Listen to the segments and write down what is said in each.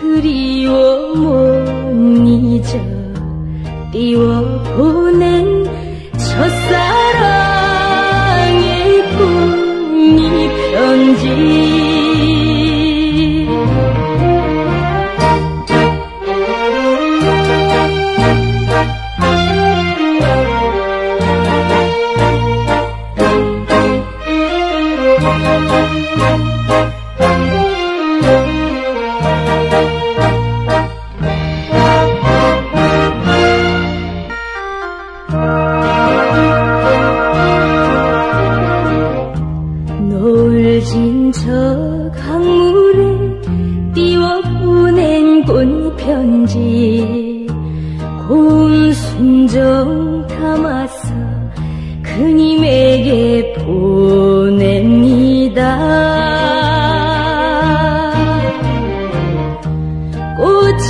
그리워 못 잊어. 띄워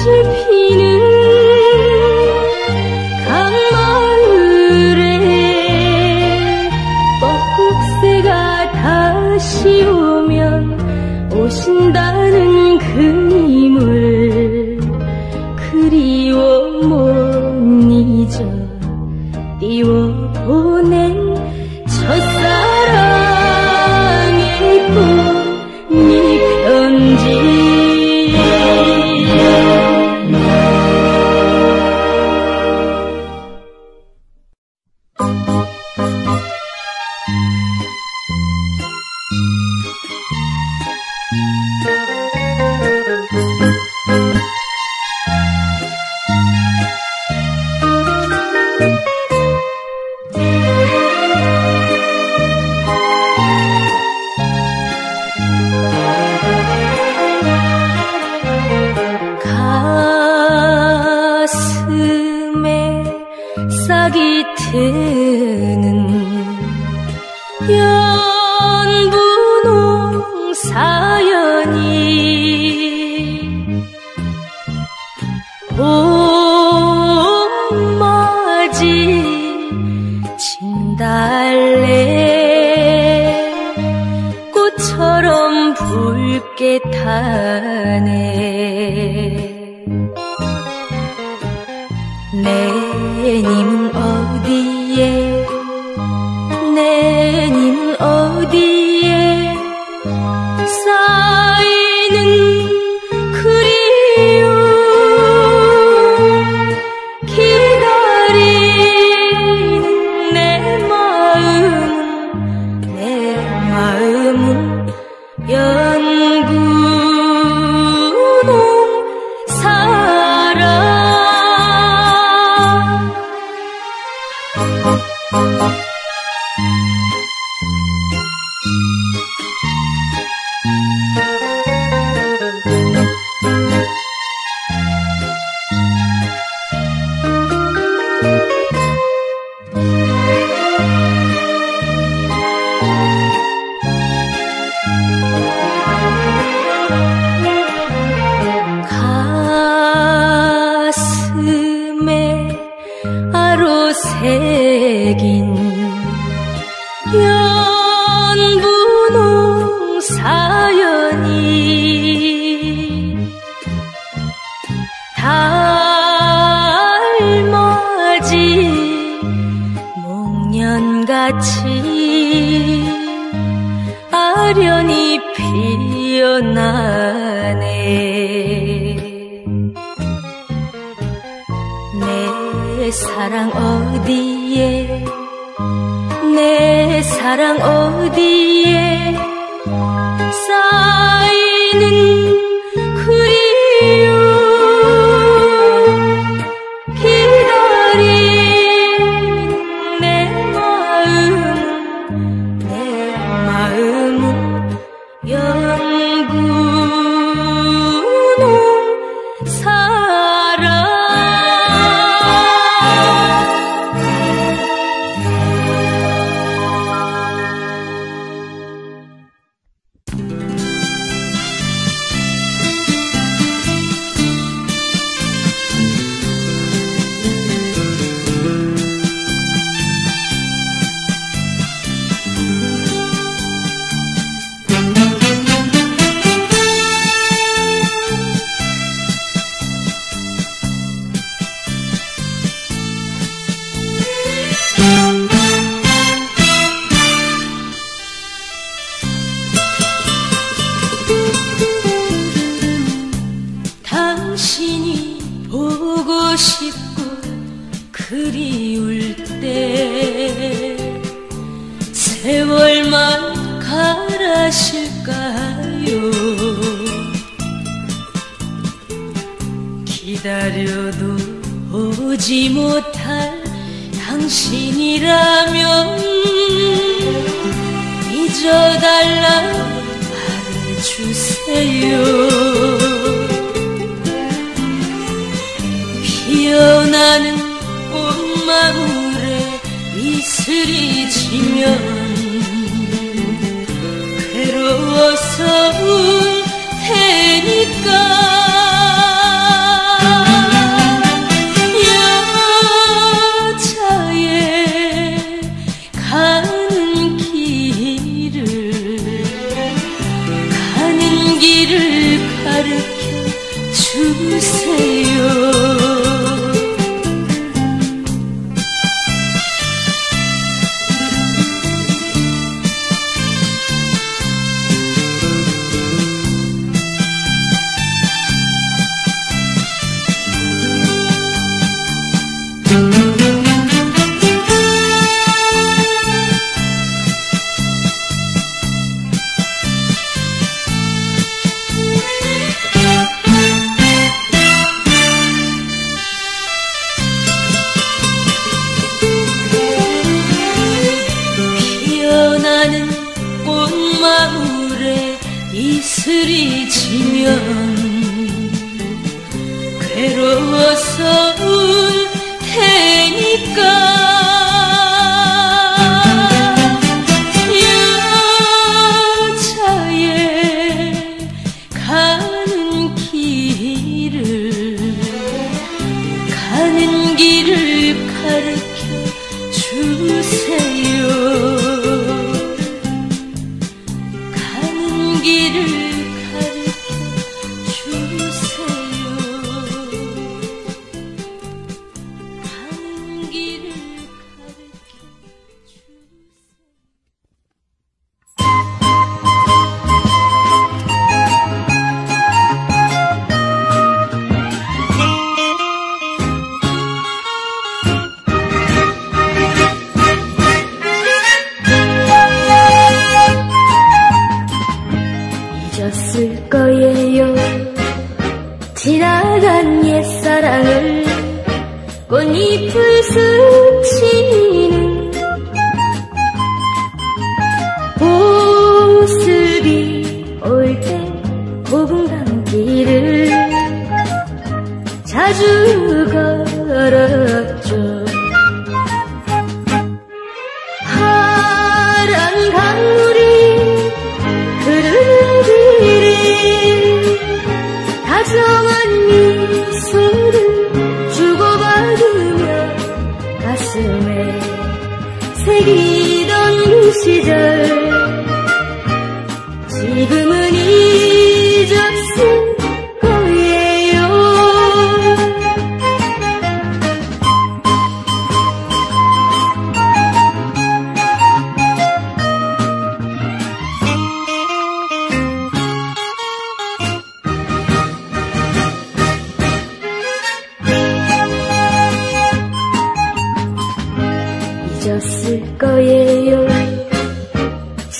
是骗。 내 사랑 어디에? 내 사랑 어디에? 쌓여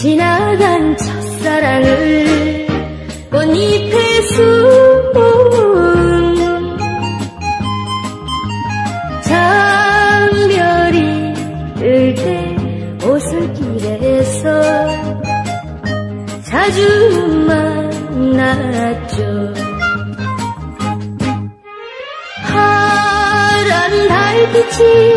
지나간 첫사랑을 꽃잎에 숨은 장별이 을때 오솔길에서 자주 만났죠. 파란 달빛이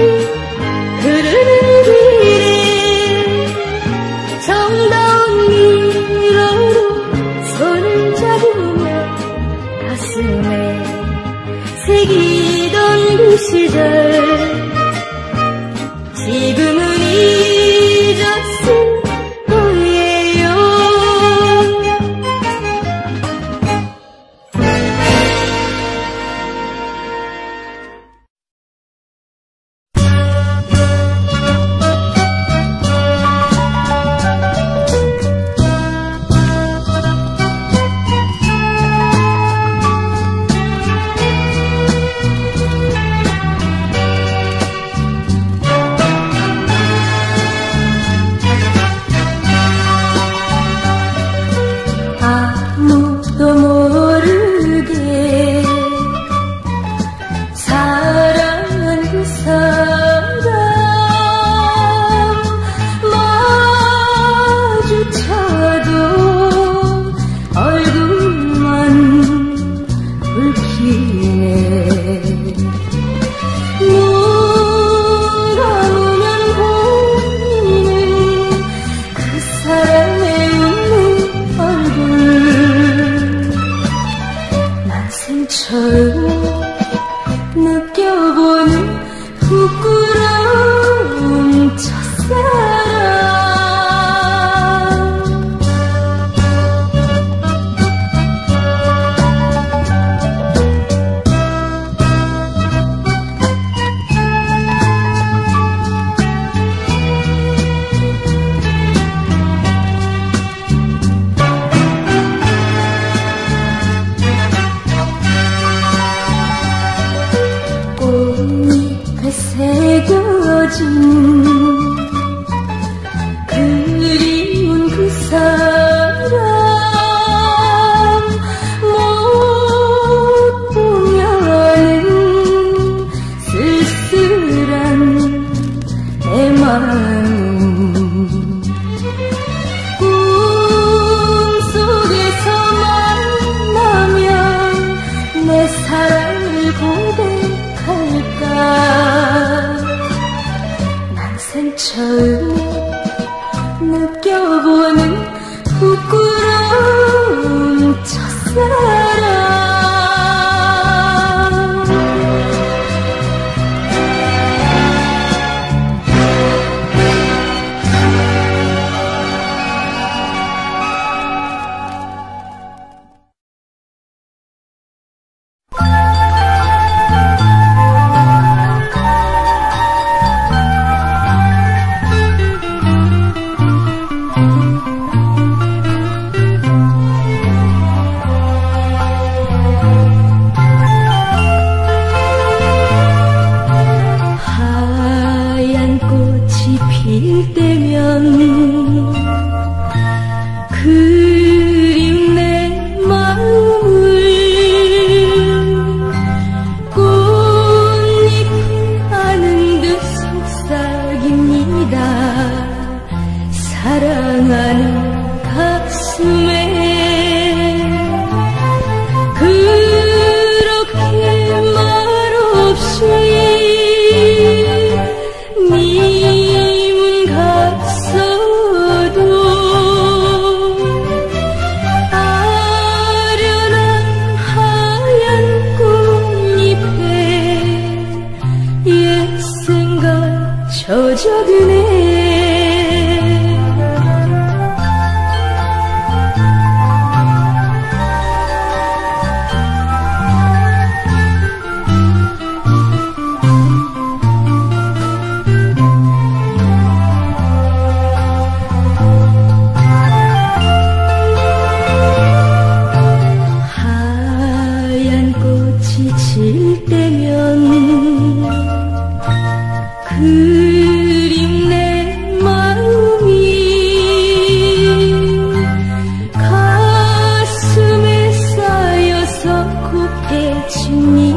쌓여서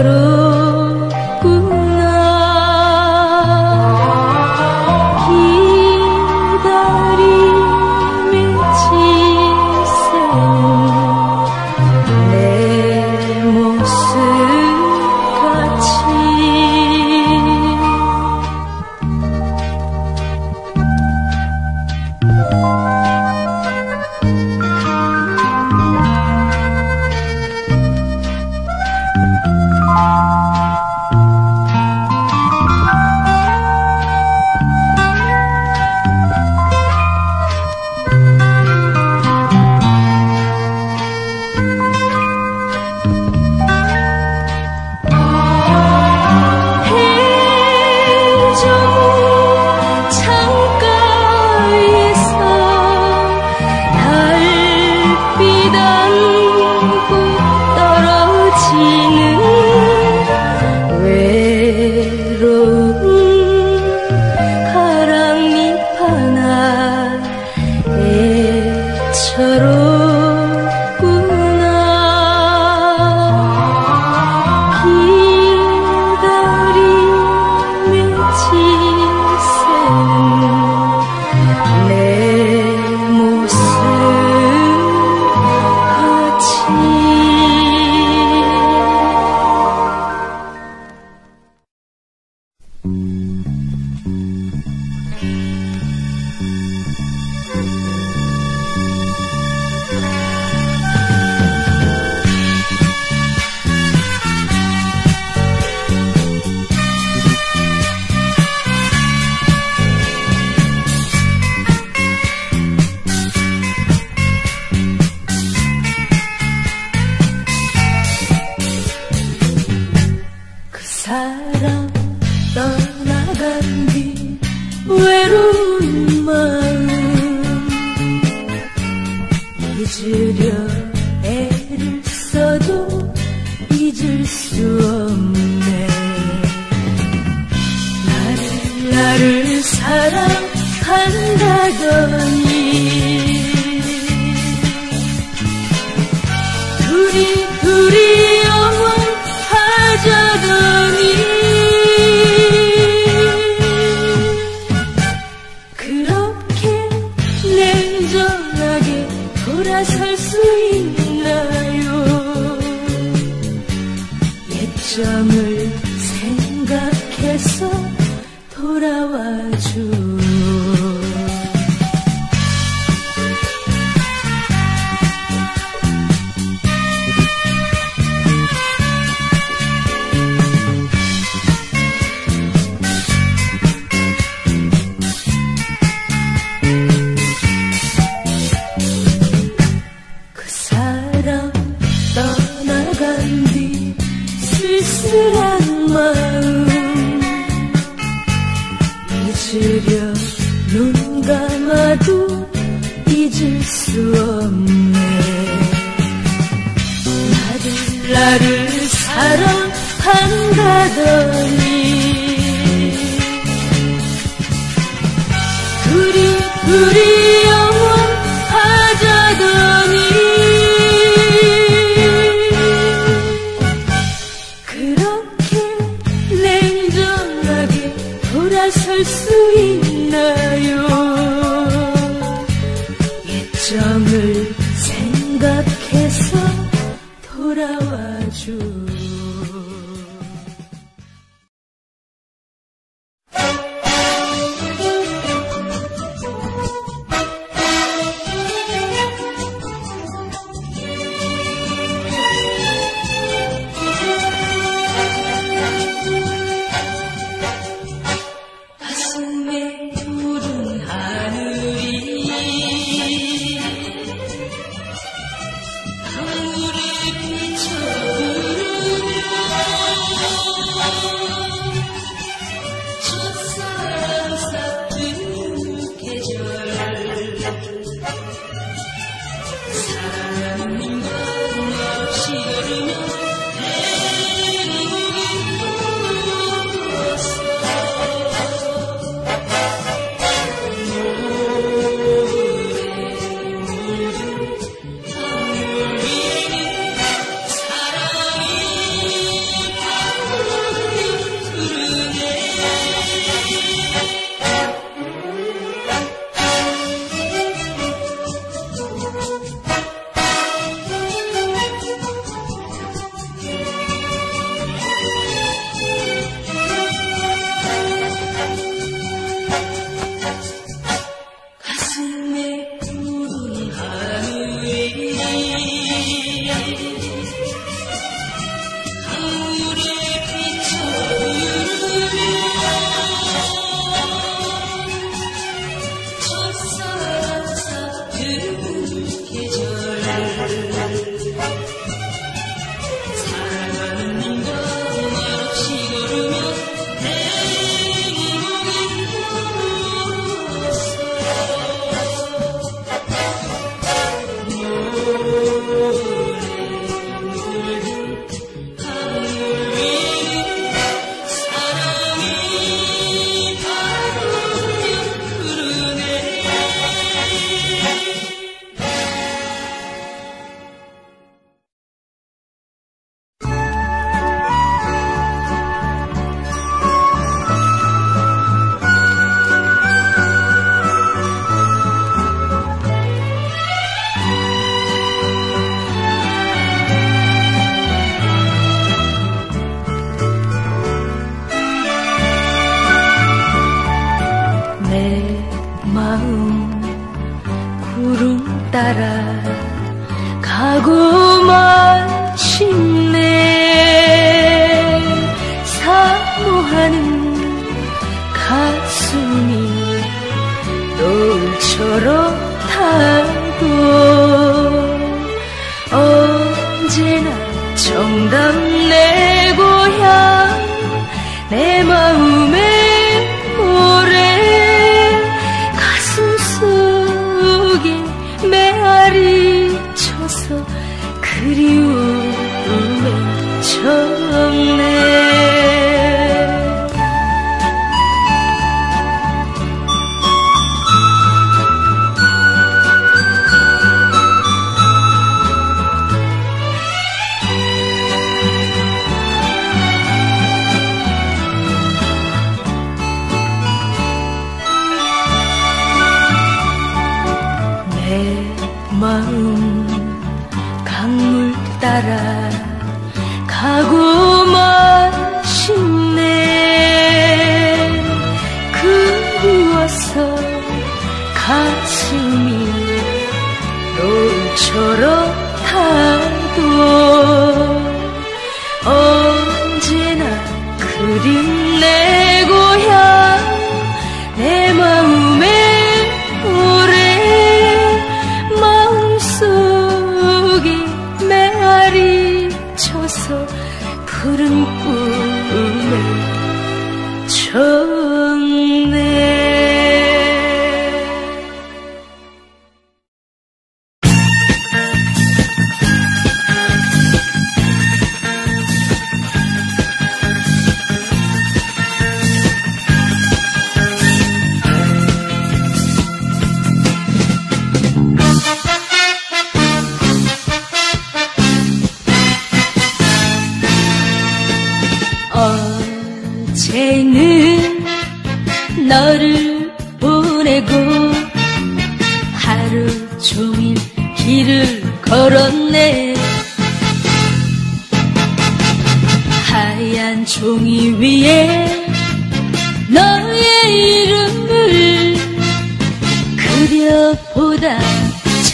guru 사랑 떠나간 뒤 외로운 마음. 잊으려 애를 써도 잊을 수 없네. 나를 나를 사랑한다더니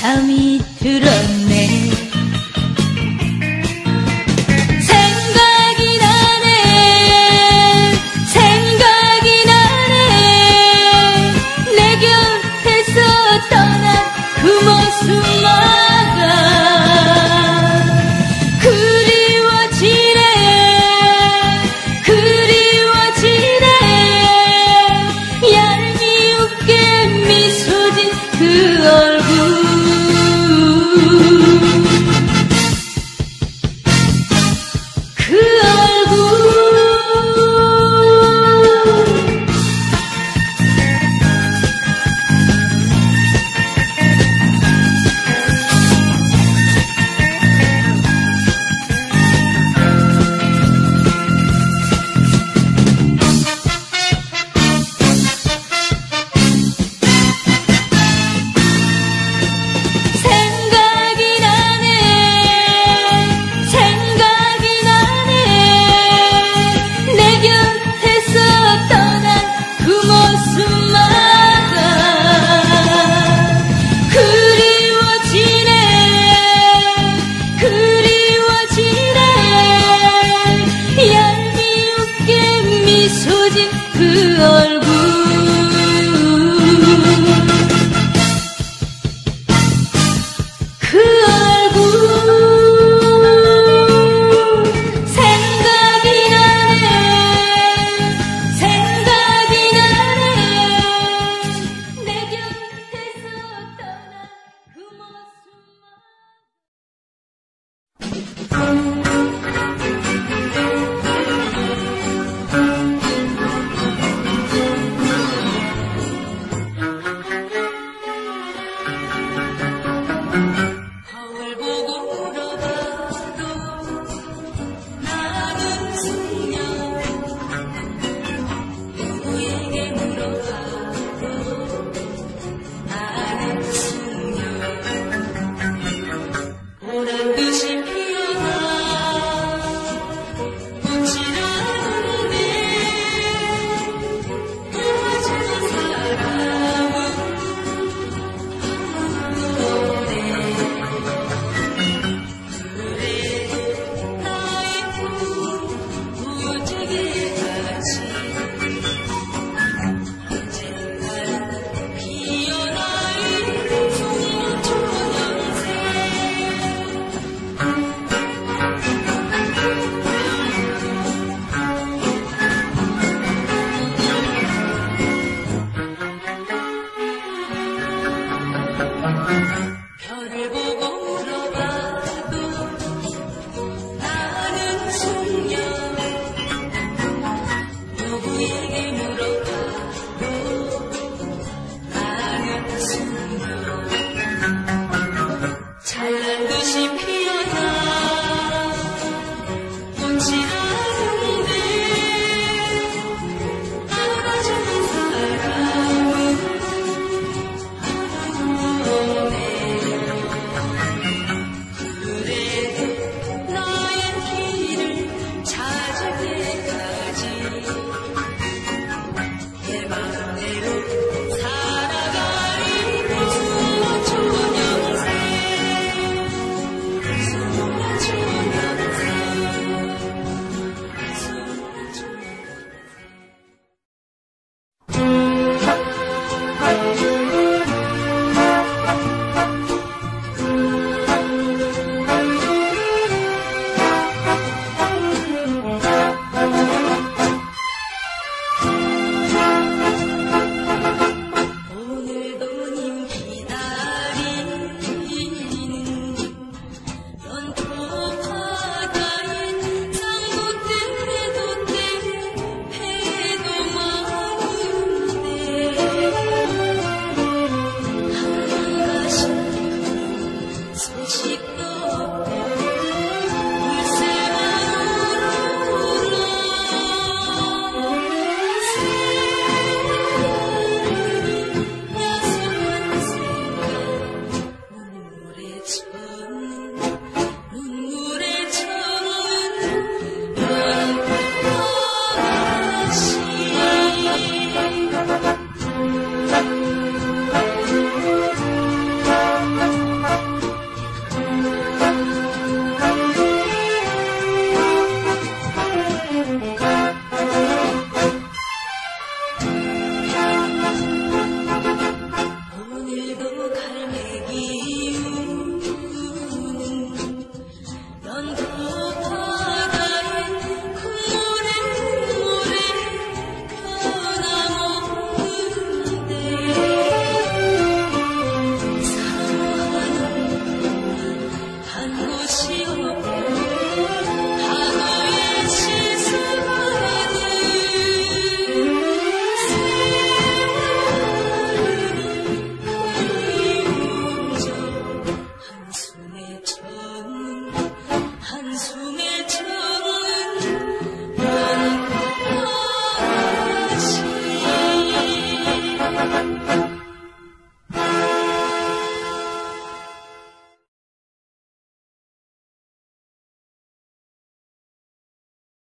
잠이 들었네